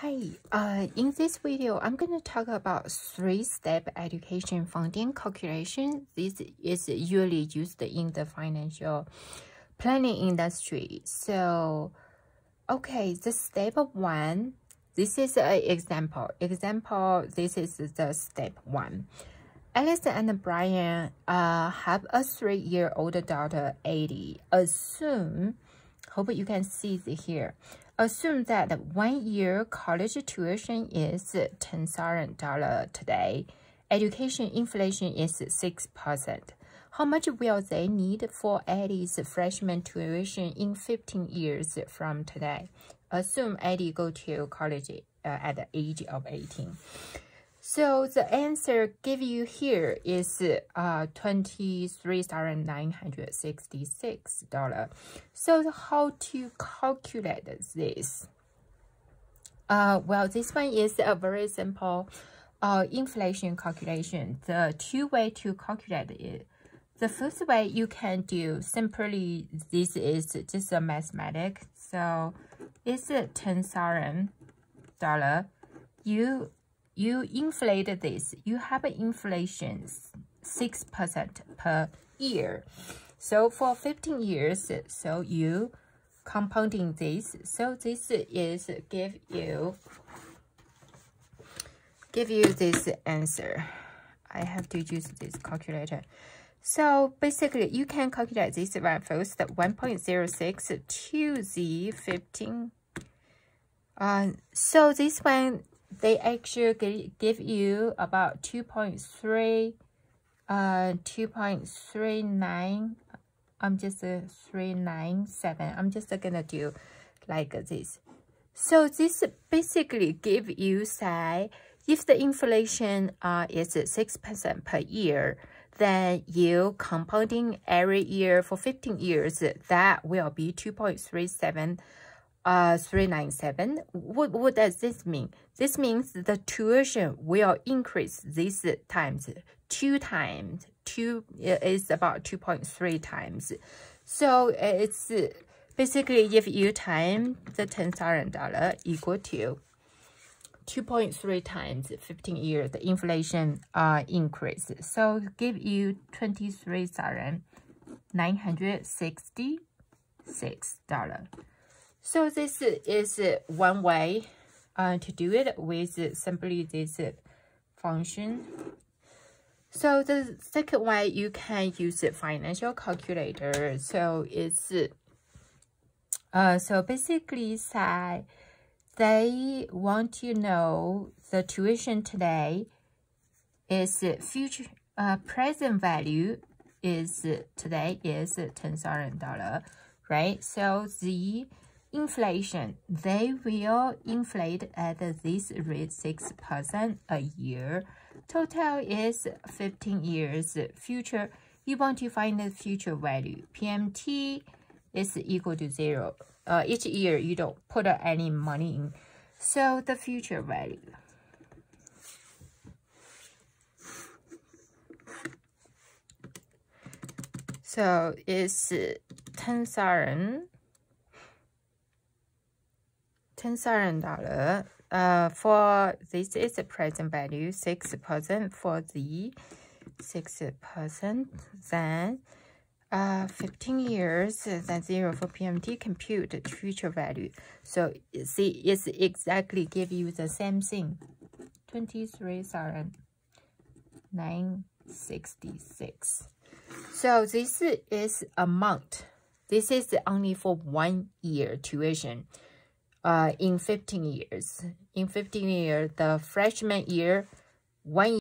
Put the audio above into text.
Hi, uh, in this video, I'm going to talk about three-step education funding calculation. This is usually used in the financial planning industry. So, okay, the step one, this is an example. Example, this is the step one. Alice and Brian uh, have a three-year-old daughter, Addy. Assume, hope you can see it here. Assume that one year college tuition is $10,000 today. Education inflation is 6%. How much will they need for Addy's freshman tuition in 15 years from today? Assume Eddie go to college uh, at the age of 18. So the answer give you here is uh, $23,966. So how to calculate this? Uh, well, this one is a very simple uh, inflation calculation. The two way to calculate it. The first way you can do simply, this is just a mathematic. So it's $10,000. You you inflate this, you have inflation 6% per year. So for 15 years, so you compounding this. So this is give you give you this answer. I have to use this calculator. So basically, you can calculate this one first, 1.06 to the 15. Uh, so this one they actually give you about 2.3 uh 2.39 i'm just uh, 397 i'm just gonna do like this. So this basically give you say if the inflation uh is six percent per year then you compounding every year for 15 years that will be 2.37 uh, 397. What, what does this mean? This means the tuition will increase this times two times. Two is about 2.3 times. So it's basically if you time the $10,000 equal to 2.3 times 15 years, the inflation uh, increase. So give you $23,966. So this is one way uh, to do it with simply this function. So the second way, you can use a financial calculator. So it's uh, so basically say they want to know the tuition today is future uh, present value is today is ten thousand dollar, right? So the inflation, they will inflate at this rate 6% a year. Total is 15 years. Future, you want to find the future value. PMT is equal to zero. Uh, each year, you don't put any money in. So the future value. So it's 10,000 $10,000. Uh, for this is the present value, 6% for the 6%, then uh, 15 years, then 0 for PMT, compute future value. So see, it's exactly give you the same thing, 23,966. So this is amount. This is only for one year tuition uh, in 15 years. In 15 years, the freshman year, one